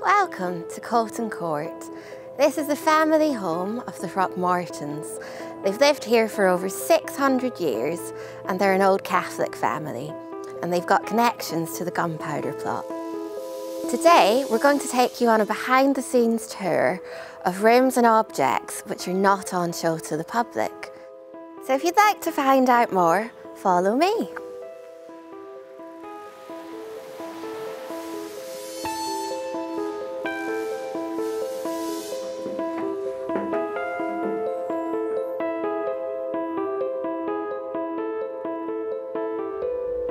Welcome to Coughton Court. This is the family home of the Throckmortons. They've lived here for over 600 years and they're an old Catholic family and they've got connections to the gunpowder plot. Today, we're going to take you on a behind the scenes tour of rooms and objects which are not on show to the public. So if you'd like to find out more, follow me.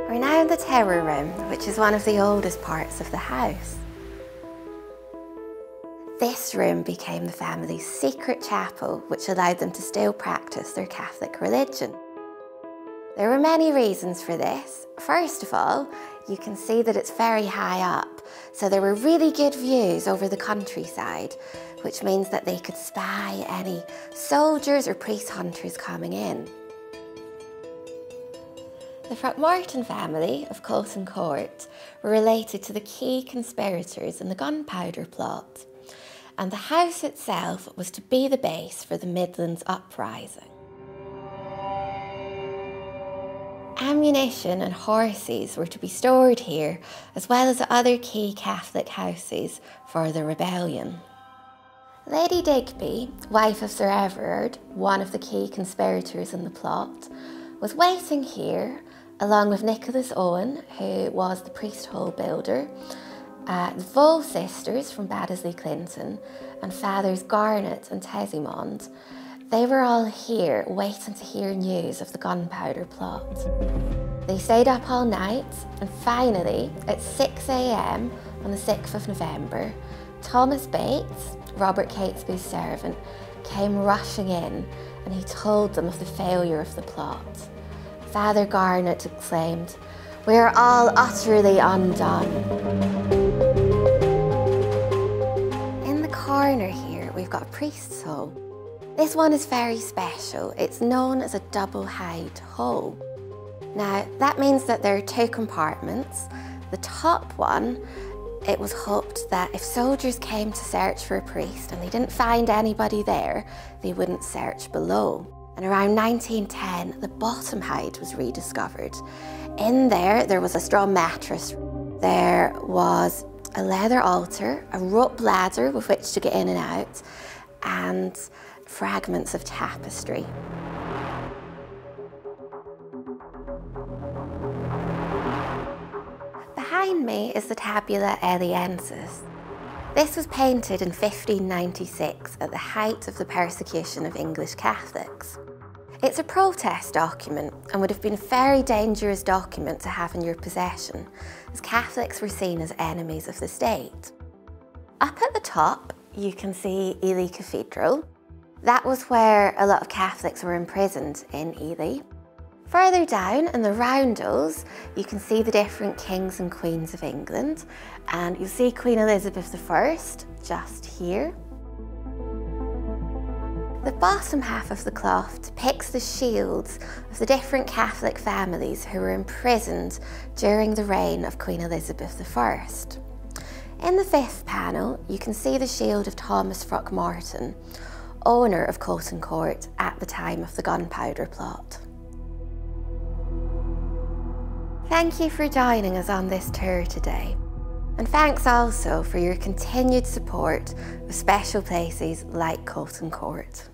We're now in the tower room, which is one of the oldest parts of the house. This room became the family's secret chapel, which allowed them to still practice their Catholic religion. There were many reasons for this. First of all, you can see that it's very high up, so there were really good views over the countryside, which means that they could spy any soldiers or priest hunters coming in. The Throckmorton family of Coughton Court were related to the key conspirators in the gunpowder plot, and the house itself was to be the base for the Midlands uprising. Ammunition and horses were to be stored here, as well as other key Catholic houses for the rebellion. Lady Digby, wife of Sir Everard, one of the key conspirators in the plot, was waiting here along with Nicholas Owen, who was the priest hole builder, uh, the Vaux sisters from Baddesley Clinton, and Fathers Garnet and Tesimond. They were all here waiting to hear news of the gunpowder plot. They stayed up all night, and finally, at 6am on the 6th of November, Thomas Bates, Robert Catesby's servant, came rushing in and he told them of the failure of the plot. Father Garnet exclaimed, We are all utterly undone. In the corner here, we've got a priest's hole. This one is very special. It's known as a double-hide hole. Now, that means that there are two compartments. The top one, it was hoped that if soldiers came to search for a priest and they didn't find anybody there, they wouldn't search below. And around 1910, the bottom hide was rediscovered. In there, there was a straw mattress. There was a leather altar, a rope ladder with which to get in and out, and fragments of tapestry. Behind me is the Tabula Eliensis. This was painted in 1596 at the height of the persecution of English Catholics. It's a protest document and would have been a very dangerous document to have in your possession, as Catholics were seen as enemies of the state. Up at the top, you can see Ely Cathedral. That was where a lot of Catholics were imprisoned in Ely. Further down in the roundels, you can see the different kings and queens of England, and you'll see Queen Elizabeth I just here. The bottom half of the cloth depicts the shields of the different Catholic families who were imprisoned during the reign of Queen Elizabeth I. In the fifth panel, you can see the shield of Thomas Throckmorton, owner of Coughton Court at the time of the gunpowder plot. Thank you for joining us on this tour today. And thanks also for your continued support of special places like Coughton Court.